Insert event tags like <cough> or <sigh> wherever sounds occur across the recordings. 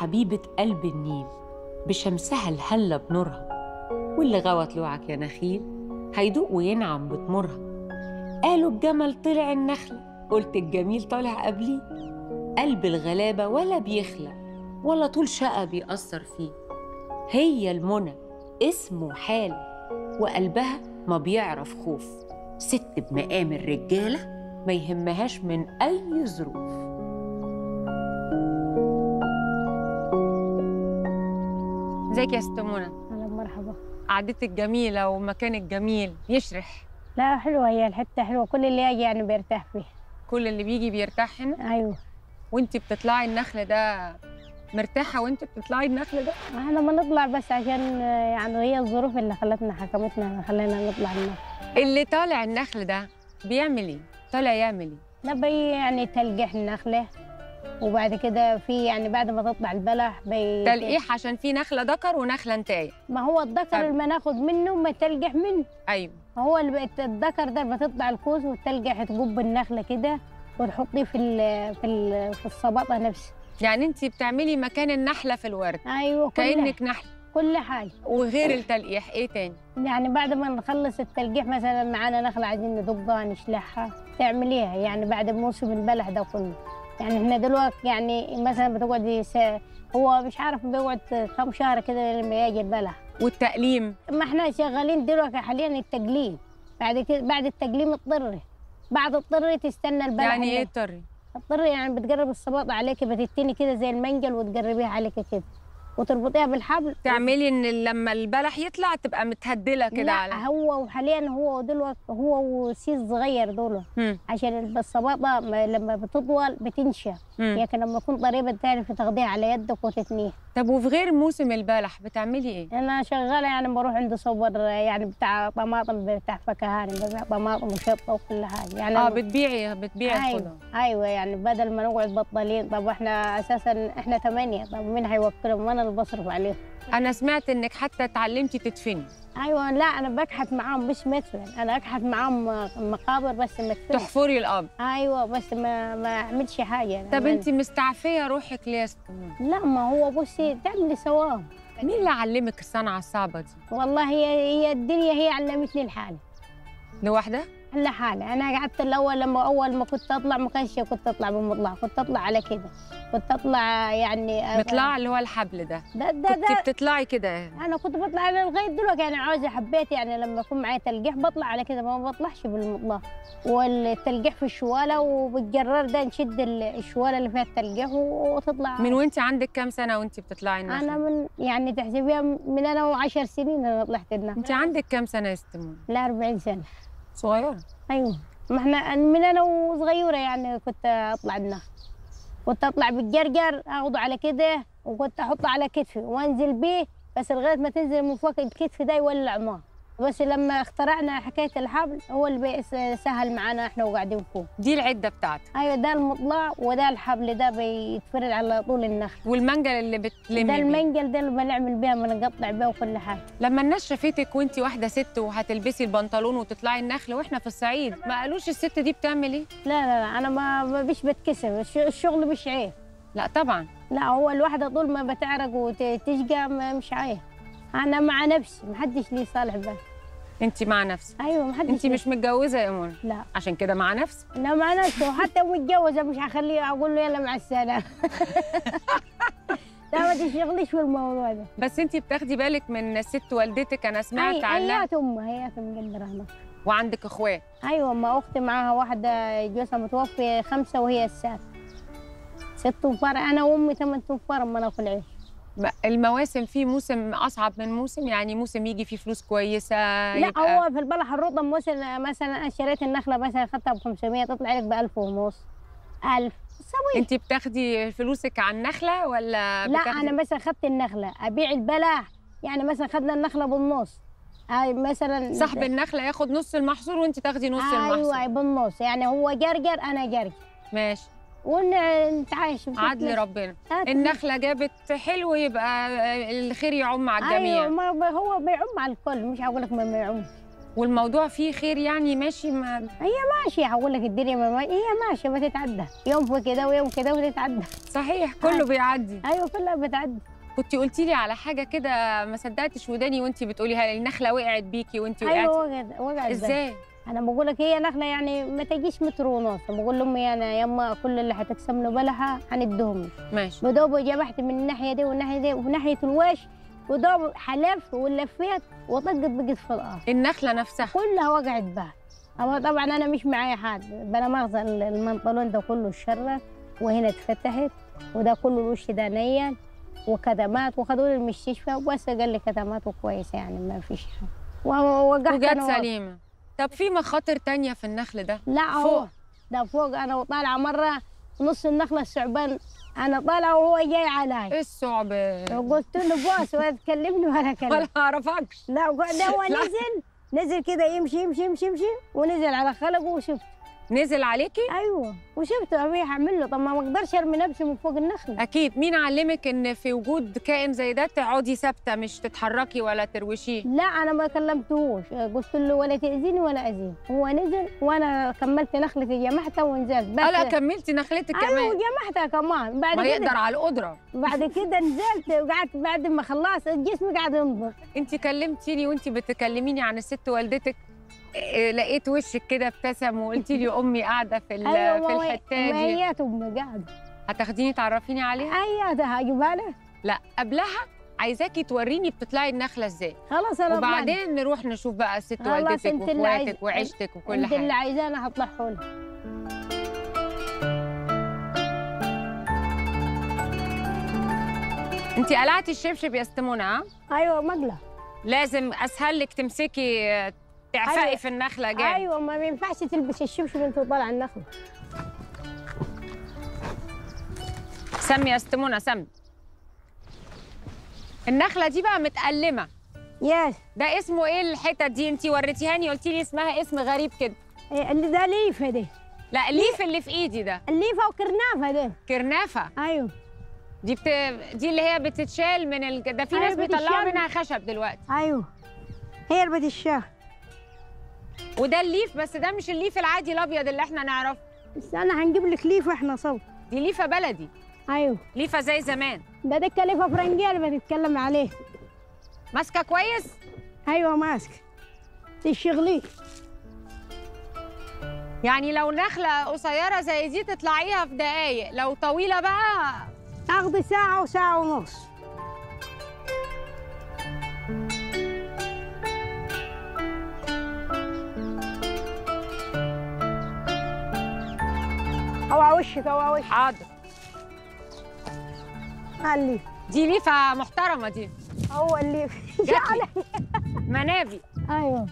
حبيبة قلب النيل بشمسها الهلة بنورها. واللي غوت لوعك يا نخيل هيدوق وينعم بتمرها. قالوا الجمل طلع النخلة قلت الجميل طالع قبليه. قلب الغلابة ولا بيخلق ولا طول شقة بيأثر فيه. هي المنى اسمه حال وقلبها ما بيعرف خوف. ست بمقام الرجالة ما يهمهاش من أي ظروف. ازيك يا ست منى؟ هلا مرحبا. قعدتك جميلة ومكانك جميل يشرح. لا حلوة هي الحتة حلوة. كل اللي يجي يعني بيرتاح فيها. كل اللي بيجي بيرتاح هنا؟ أيوة. وانت بتطلعي النخل ده مرتاحة وانت بتطلعي النخل ده؟ إحنا ما نطلع بس عشان يعني هي الظروف اللي خلتنا حكمتنا خلينا نطلع النخل. اللي طالع النخل ده بيعمل إيه؟ طالع يعمل إيه؟ لا بي يعني تلقيح النخلة. وبعد كده في يعني بعد ما تطلع البلح بي تلقيح عشان في نخلة ذكر ونخلة انتايه ما هو الذكر اللي ناخد منه ما تلقح منه. أيوه. ما هو الذكر ده لما تطلع الكوز وتلقح تجب النخلة كده وتحطيه في ال في ال في الصباطة نفسها يعني انت بتعملي مكان النحلة في الورد. أيوه كل كأنك نحله كل حاجة. وغير التلقيح إيه تاني؟ يعني بعد ما نخلص التلقيح مثلا معانا نخلة عايزين ندقها نشلحها تعمليها يعني بعد موسم البلح ده كله. يعني إحنا دلوقتي يعني مثلا بتقعد هو مش عارف بيقعد كم شهر كده لما يجي البلح والتقليم ما إحنا شغالين دلوقتي حاليا التقليم. بعد كده بعد التقليم اضطري. بعد اضطري تستنى البلح يعني إيه الطري اضطري؟ يعني بتقرب الصباطة عليك بتتني كده زي المنجل وتقربيها عليك كده. وتربطيها بالحبل. تعملي إن لما البلح يطلع تبقى متهدلة كده لا على هو وحاليا هو دلوقتي هو وسيس صغير دول. مم. عشان الصباطة ما- لما بتطول بتنشف. مم. لكن لما تكون قريبة تعرف تاخديها على يدك وتتنيها. طب وفي غير موسم البلح بتعملي إيه؟ أنا شغالة يعني بروح عند صور يعني بتاع طماطم بتاع فكهاني طماطم وشطة وكل حاجة. يعني آه بتبيعي بتبيعي أيوة, أيوة يعني بدل ما نقعد بطالين. طب إحنا أساسا إحنا ثمانية طب مين هيوكلهم؟ اللي بصرف عليهم. أنا سمعت إنك حتى اتعلمتي تدفني. أيوة لا أنا بكحت معاهم مش مدفن أنا أكحت معاهم مقابر بس مدفن تحفري القبر أيوه بس ما ما أعملش حاجة. طب أنت مستعفية روحك ليه؟ لا ما هو بصي تعملي سواه. مين اللي علمك الصنعة الصعبة دي؟ والله هي هي الدنيا هي علمتني الحالة. لوحدها لحالي أنا قعدت الأول لما أول ما كنت أطلع ما كانش كنت أطلع بمطلع كنت أطلع على كده. كنت أطلع يعني مطلع اللي هو الحبل ده. ده ده كنت ده بتطلعي كده؟ أنا كنت بطلع على لغاية دلوقتي يعني عاوزة حبيت يعني لما يكون معي تلقيح بطلع على كده ما بطلعش بالمطلع. والتلقيح في الشوالة وبالجرار ده نشد ال- الشوالة اللي فيها التلقيح وتطلع. من وانت عندك كام سنة وانت بتطلعي أنا النخل من يعني تحسبيها من أنا وعشر سنين أنا طلعت النخل انت عندك كام سنة يا ست منى لا 40 سنة. صغيرة. أيوه. ما إحنا من أنا وصغيرة يعني كنت أطلع النخل كنت أطلع بالجرجر أخده على كده وكنت أحطه على كتفي وأنزل بيه بس لغاية ما تنزل من فوق الكتف ده يولع نار بس لما اخترعنا حكاية الحبل هو اللي سهل معانا إحنا وقاعدين فوق. دي العدة بتاعتك. أيوه ده المطلع وده الحبل ده بيتفرد على طول النخل. والمنجل اللي ده بتلمي بيه المنجل ده اللي بنعمل بيه بنقطع بيه وكل حاجة. لما الناس شافتك وانت واحدة ست وهتلبسي البنطلون وتطلعي النخل وإحنا في الصعيد ما قالوش الست دي بتعمل إيه؟ لا لا لا أنا ما بيش بتكسب الش- الشغل مش عيب. لا طبعا. لا هو الواحدة طول ما بتعرق وتشقى مش عايز أنا مع نفسي محدش لي صالح بس. انت مع نفسك. أيوة محدش انت لي- مش متجوزة يا منى لا. عشان كده مع نفسك؟ أنا مع نفسي. وحتى متجوزة مش هخليه أقول له يلا مع السلامة. <laughs> لا ما تشغليش في الموضوع ده. بس انت بتاخدي بالك من ست والدتك أنا سمعت أي عنها. أيات أمها هي مقدرة هناك وعندك إخوات؟ أيوة ما أختي معاها واحدة جوزها متوفي خمسة وهي السادسة. ست انفار أنا وأمي ثمان انفار أما ناكل عيش ما- المواسم في موسم أصعب من موسم يعني موسم يجي فيه فلوس كويسة لا يبقى هو في البلح الرطب مثلا مثلا أنا شريت النخلة مثلا اخذتها ب 500 تطلع لك ب 1000 ونص 1000 سوي. انت بتاخدي فلوسك على النخلة ولا لا بتاخدي؟ أنا مثلا اخذت النخلة أبيع البلح. يعني مثلا اخذنا النخلة بالنص. هاي مثلا صاحب النخلة ياخد نص المحصول وانت تاخدي نص أيوه المحصول. بالنص. يعني هو جرجر أنا جرجر. ماشي. ونتعايش عدل ربنا. النخلة جابت حلو يبقى الخير يعم على أيوه الجميع ما ب- هو بيعم على الكل مش هقول لك ما بيعم والموضوع فيه خير يعني ماشي ما ماشي هقول لك الدنيا ما ما- هي ماشية بتتعدى. يوم في كده ويوم كده وتتعدى صحيح كله بيعدي. أيوه كلها بتعدى كنت قلتي لي على حاجة كده ما صدقتش وداني وانت بتقوليها النخلة وقعت بيكي وانت أيوه وقعتي؟ وقعت وقعت إزاي؟ أنا بقول لك هي نخلة يعني ما تجيش متر ونص بقول لأمي أنا يما كل اللي هتقسم له بلحه هندهم ماشي. بدوب جبحت من الناحية دي والناحية دي وفي ناحية الوش ودوب حلف ولفيت وطقت بقت في الأرض. النخلة نفسها. كلها وقعت بها أما طبعا أنا مش معايا حد. بلا مؤاخذه المنطلون ده كله اتشرد وهنا اتفتحت. وده كله الوش ده نيل وكدمات وخدوني المستشفى. بس قال لي كدماته كويسة يعني ما فيش حاجة. ووقعت وجت سليمة. طب في مخاطر تانية في النخل ده؟ لا. هو ده فوق. أنا وطالعه مرة نص النخلة الثعبان أنا طالعه وهو جاي علي. إيه الصعب؟ قلت له بوس ولا تكلمني ولا كلام ولا أعرفكش. لا ده هو. نزل. نزل كده يمشي يمشي يمشي يمشي ونزل على خلقه وشفته. نزل عليكي؟ أيوه. وشفته ابي هعمل له. طب ما أقدرش ارمي نفسي من فوق النخلة. أكيد. مين علمك إن في وجود كائن زي ده تقعدي ثابتة مش تتحركي ولا تروشيه؟ لا أنا ما كلمتهوش. قلت له ولا تأذيني ولا أذيه. هو نزل وأنا كملت نخلتي جمعتها ونزلت. بس آه لا كملتي نخلتك أيوه كمان. وجمعتها كمان. بعد ما كده يقدر على القدرة. بعد كده نزلت وقعدت بعد ما خلصت جسمي قاعد ينضغ انت كلمتيني وانت بتكلميني عن الست والدتك. لقيت وشك كده ابتسم وقلتي لي أمي قاعدة في ال- في الحتة دي. هي امي قاعدة هتاخديني تعرفيني عليها؟ اياتها هجيبها لها. لا قبلها عايزاكي توريني بتطلعي النخلة إزاي. خلاص أنا. وبعدين نروح نشوف بقى خلاص، والدتك اللي عايز- وإخواتك وعيشتك وكل أنت اللي حاجة. عايزاه أنا هطلعه لك. انت قلعتي الشبشب يا استمونة ها؟ أيوه مقلة لازم أسهل لك تمسكي تعفقي أيوة. في النخلة جامد. أيوه ما ينفعش تلبس الشبشب وأنت طالع النخلة. سمي يا استمونة سمي النخلة دي بقى متألمة. يس. ده اسمه إيه الحتت دي؟ انت وريتيهاني قلتي لي اسمها اسم غريب كده. إيه، اللي ده ليفه دي. لا الليف اللي في إيدي ده. الليفه وكرنافه دي. كرنافة؟ أيوه. دي بت... دي اللي هي بتتشال من ال... ده في أيوة، ناس بيطلعوا. منها خشب دلوقتي. أيوه. هي اللي بدشاه وده الليف بس ده مش الليف العادي الأبيض اللي إحنا نعرفه. بس أنا هنجيب لك ليفه إحنا صوت. دي ليفة بلدي. أيوه. ليفة زي زمان. ده ديك ليفة فرنجيه اللي بتتكلم عليه. ماسكة كويس؟ أيوه ماسك. تشغليه يعني لو نخلة قصيرة زي دي تطلعيها في دقايق. لو طويلة بقى. تاخدي ساعة وساعة ونص. وشك اوعى وشك. حاضر. اللي دي ليفة محترمة دي. هو اللي <laughs> جاتلي منابي. أيوه.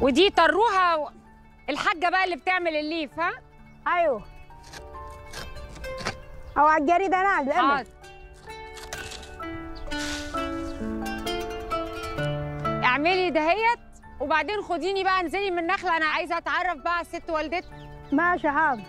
ودي طروها الحاجة بقى اللي بتعمل الليف ها؟ أيوه. أو على الجريدة نازل حاضر. اعملي دهيت وبعدين خديني بقى انزلي من النخلة أنا عايزة أتعرف بقى على الست والدتك ماشي حاضر.